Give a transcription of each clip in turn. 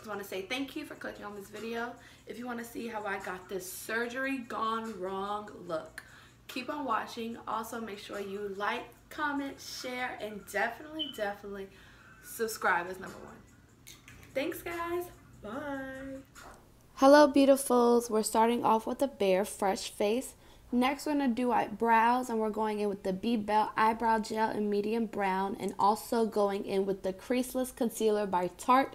just want to say thank you for clicking on this video. If you want to see how I got this surgery gone wrong look, keep on watching. Also, make sure you like, comment, share, and definitely, definitely subscribe as number one. Thanks, guys. Bye. Hello, beautifuls. We're starting off with a bare, fresh face. Next, we're going to do brows, and we're going in with the B-Bell Eyebrow Gel in medium brown, and also going in with the Creaseless Concealer by Tarte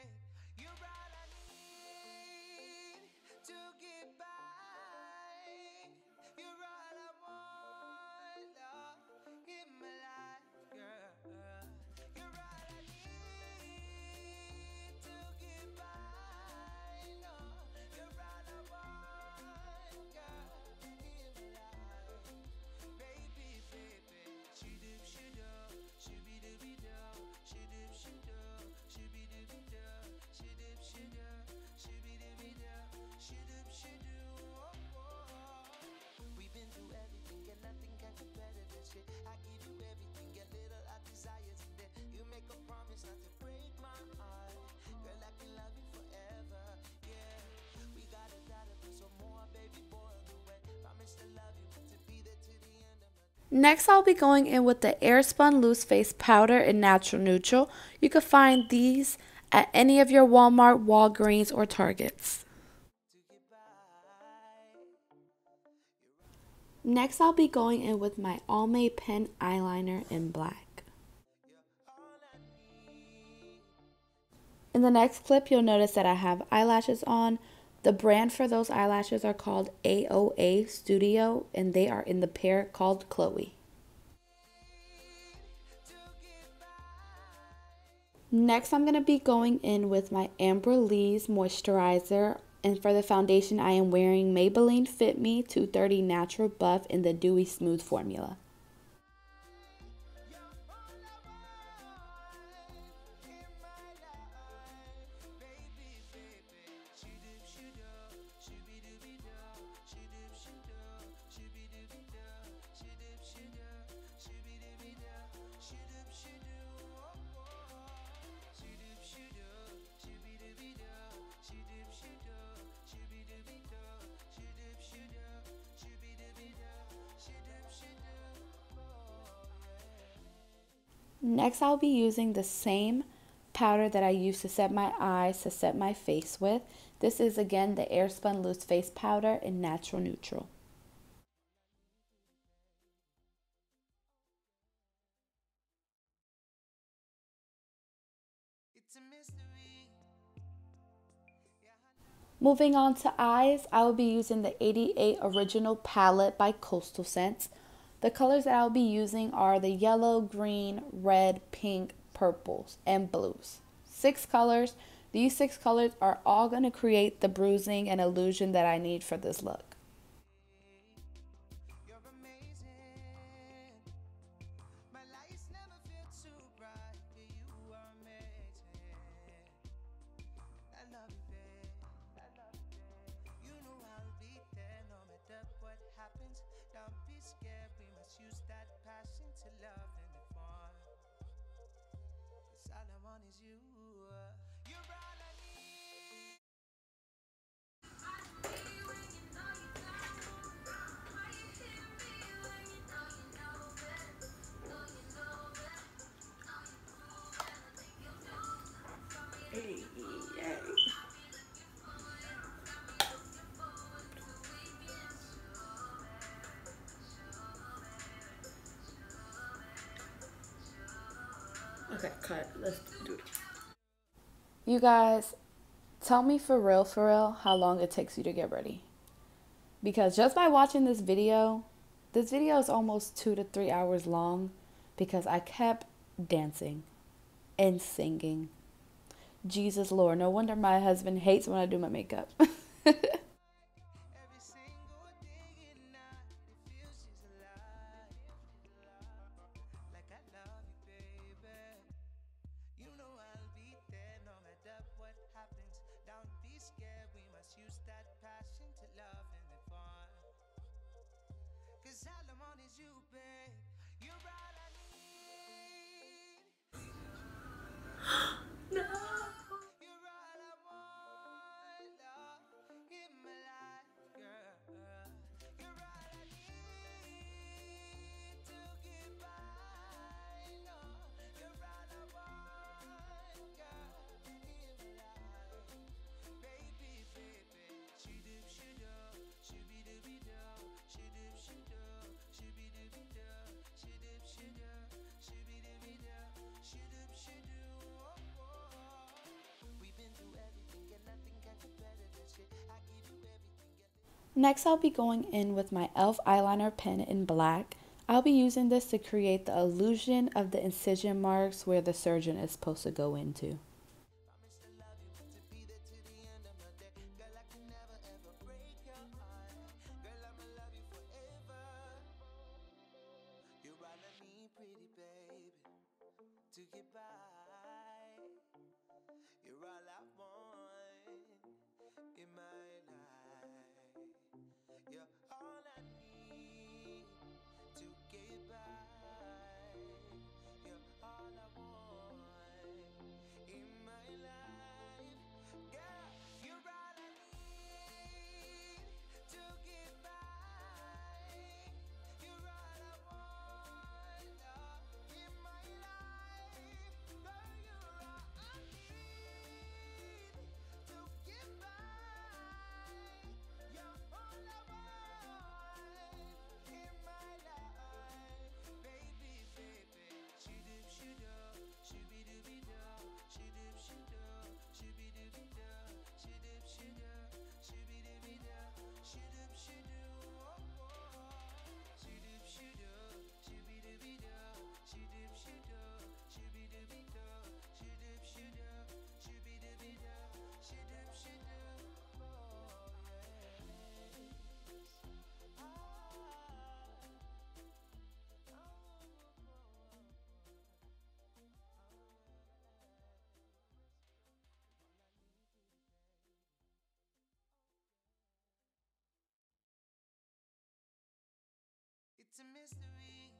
Next, I'll be going in with the Airspun Loose Face Powder in Natural Neutral. You can find these at any of your Walmart, Walgreens, or Targets. Next, I'll be going in with my Almay Pen Eyeliner in black. In the next clip, you'll notice that I have eyelashes on, the brand for those eyelashes are called AOA Studio and they are in the pair called Chloe. Next, I'm going to be going in with my Embryolisse moisturizer. And for the foundation, I am wearing Maybelline Fit Me 230 Natural Buff in the Dewy Smooth formula. Next, I'll be using the same powder that I used to set my eyes to set my face with. This is again the Airspun Loose Face Powder in Natural Neutral. Moving on to eyes, I will be using the 88 Original Palette by Coastal Scents. The colors that I'll be using are the yellow, green, red, pink, purples, and blues. Six colors. These six colors are all going to create the bruising and illusion that I need for this look. one is you. You're right. Okay, cut. Let's do it. You guys, tell me for real, for real, how long it takes you to get ready. Because just by watching this video, this video is almost two to three hours long because I kept dancing and singing. Jesus Lord. No wonder my husband hates when I do my makeup. Next, I'll be going in with my e.l.f. eyeliner pen in black. I'll be using this to create the illusion of the incision marks where the surgeon is supposed to go into. It's a mystery.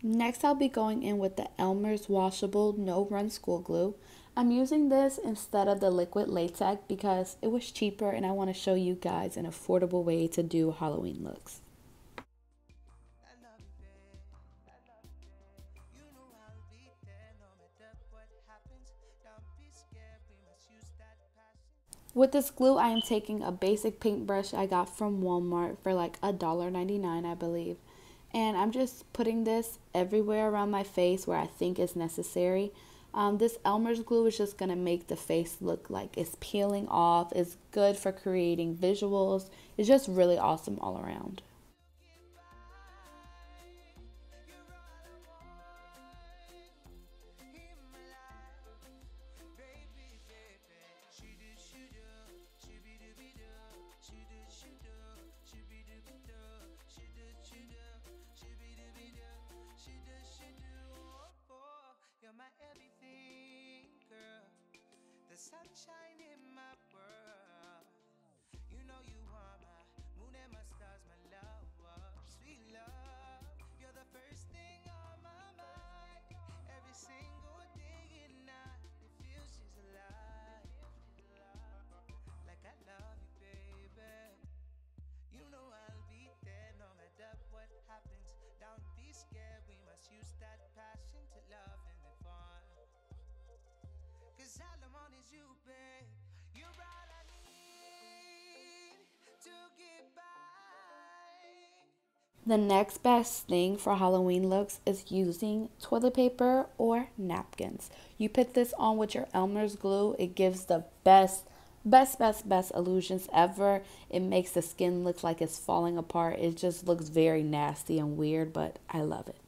Next, I'll be going in with the Elmer's washable no run school glue. I'm using this instead of the liquid latex because it was cheaper and I want to show you guys an affordable way to do Halloween looks. With this glue, I am taking a basic paintbrush I got from Walmart for like a dollar ninety-nine, I believe. And I'm just putting this everywhere around my face where I think is necessary. Um, this Elmer's glue is just going to make the face look like it's peeling off. It's good for creating visuals. It's just really awesome all around. Sunshine The next best thing for Halloween looks is using toilet paper or napkins. You put this on with your Elmer's glue, it gives the best, best, best, best illusions ever. It makes the skin look like it's falling apart. It just looks very nasty and weird, but I love it.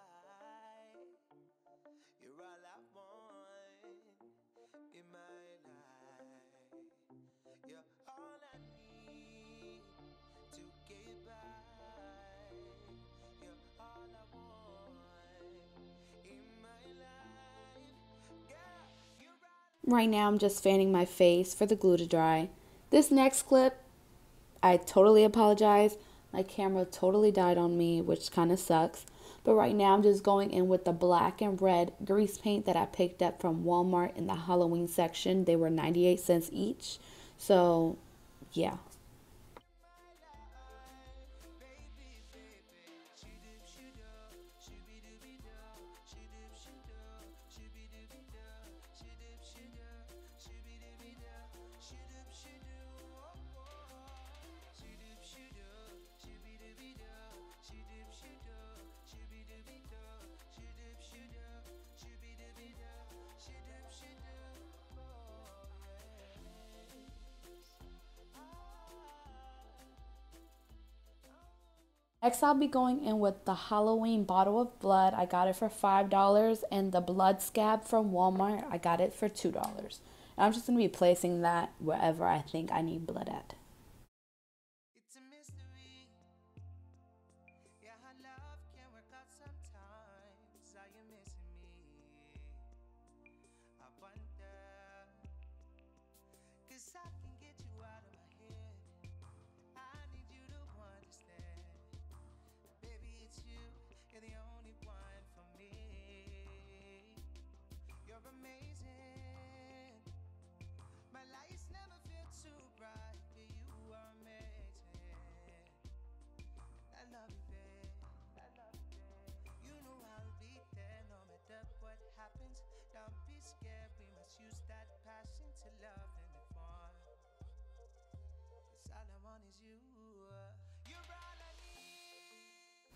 right now, I'm just fanning my face for the glue to dry. This next clip, I totally apologize. My camera totally died on me, which kind of sucks. But right now I'm just going in with the black and red grease paint that I picked up from Walmart in the Halloween section. They were 98 cents each. So yeah, Next, I'll be going in with the Halloween bottle of blood. I got it for $5. And the blood scab from Walmart, I got it for $2. And I'm just going to be placing that wherever I think I need blood at.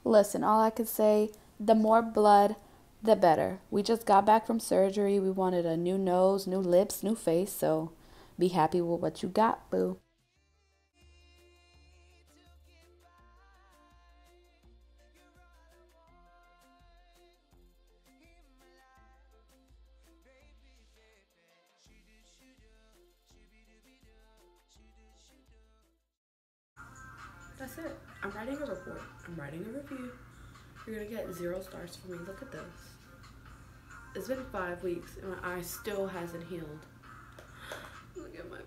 Listen, all I could say, the more blood, the better. We just got back from surgery. We wanted a new nose, new lips, new face, so be happy with what you got, boo. I'm writing a review. You're gonna get zero stars for me. Look at this. It's been five weeks and my eye still hasn't healed. Look at my